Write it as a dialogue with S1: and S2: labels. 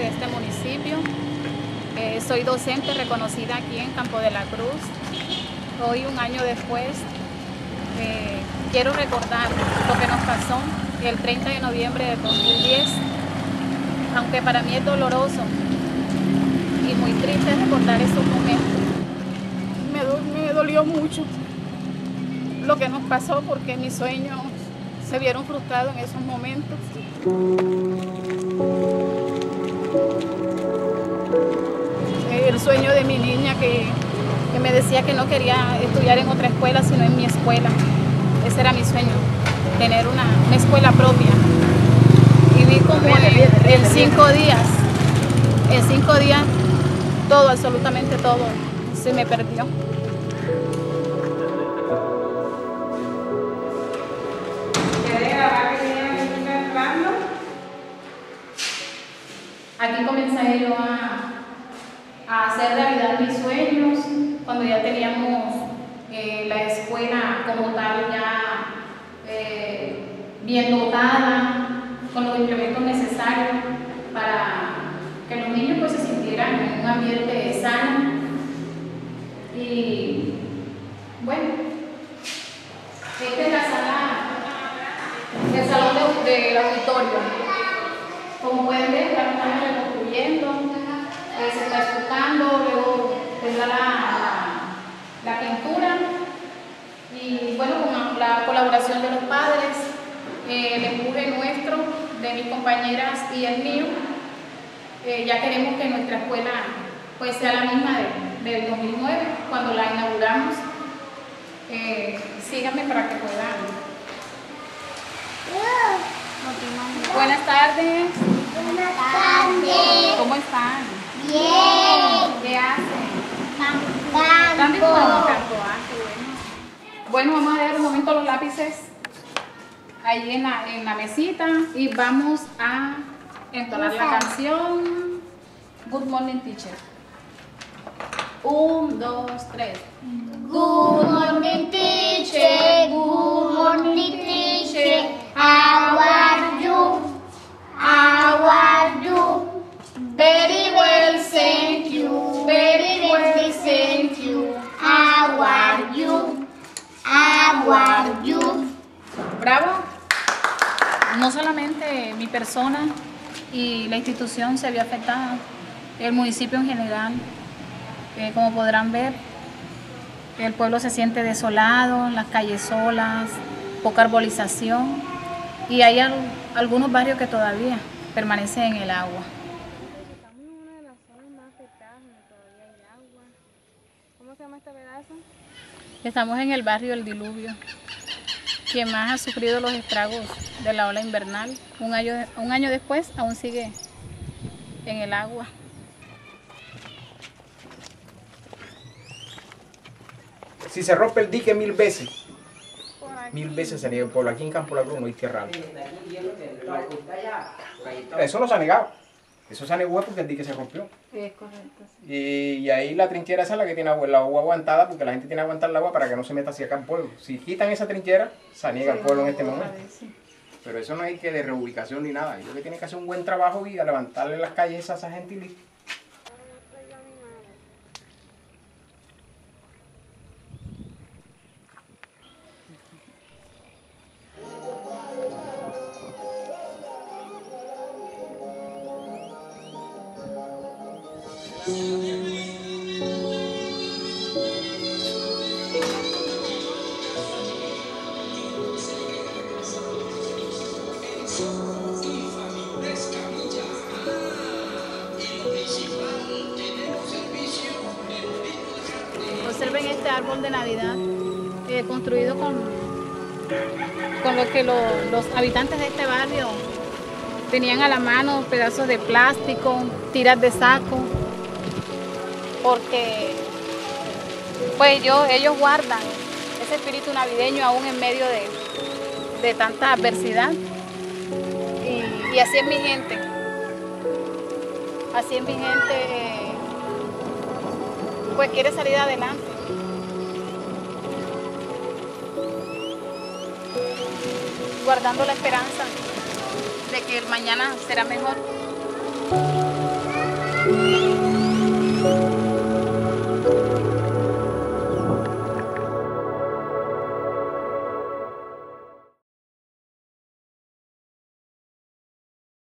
S1: este municipio. Eh, soy docente reconocida aquí en Campo de la Cruz. Hoy, un año después, eh, quiero recordar lo que nos pasó el 30 de noviembre de 2010, aunque para mí es doloroso y muy triste recordar esos momentos. Me, me dolió mucho lo que nos pasó porque mis sueños se vieron frustrados en esos momentos. El sueño de mi niña que, que me decía que no quería estudiar en otra escuela, sino en mi escuela. Ese era mi sueño, tener una, una escuela propia. Y vi como en, en cinco días, en cinco días, todo, absolutamente todo, se me perdió. Aquí comencé yo a, a hacer realidad mis sueños cuando ya teníamos eh, la escuela como tal ya eh, bien dotada, con los implementos necesarios para que los niños pues, se sintieran en un ambiente sano. Y bueno, esta es la sala, el salón de- del auditorio. Como pueden ver, ya lo estamos reconstruyendo, eh, se está estucando, luego tendrá la, la, la pintura y bueno, con la colaboración de los padres, eh, el empuje nuestro, de mis compañeras y el mío, eh, ya queremos que nuestra escuela pues sea la misma de- del 2009, cuando la inauguramos. Eh, síganme para que puedan. Buenas tardes.
S2: Buenas tardes.
S1: ¿Cómo están?
S2: Bien.
S1: ¿Qué hacen? ¿Están dibujando campo? Ah, qué bueno. Bueno, vamos a ver un momento los lápices ahí en la, en la mesita y vamos a entonar la canción Good Morning Teacher. Un, dos, tres.
S2: Good morning,
S1: solamente mi persona y la institución se vio afectada, el municipio en general. Eh, como podrán ver, el pueblo se siente desolado, las calles solas, poca arbolización y hay al- algunos barrios que todavía permanecen en el agua.
S3: Estamos en una de las zonas más afectadas donde todavía hay agua. ¿Cómo se llama este pedazo?
S1: Estamos en el barrio El Diluvio, quien más ha sufrido los estragos de la ola invernal. Un año, un año después aún sigue en el agua.
S4: Si se rompe el dique mil veces, mil veces se niega el pueblo. Aquí en Campo La Cruz no hay tierra alta. Eso no se ha negado. Eso ha negado porque el dique se rompió.
S1: Es correcto.
S4: Y, y ahí la trinchera esa es la que tiene agua, el agua aguantada porque la gente tiene que aguantar el agua para que no se meta hacia acá al pueblo. Si quitan esa trinchera, se niega el pueblo en este momento. Pero eso no hay que de reubicación ni nada. Yo que tiene que hacer un buen trabajo y a levantarle las calles a esa gente y listo.
S1: Observen este árbol de Navidad eh, construido con, con lo que lo- los habitantes de este barrio tenían a la mano, pedazos de plástico, tiras de saco, porque pues yo, ellos guardan ese espíritu navideño aún en medio de, de tanta adversidad. Y, así es mi gente. Así es mi gente. eh, pues quiere salir adelante. Guardando la esperanza de que mañana será mejor.